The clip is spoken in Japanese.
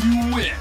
You win!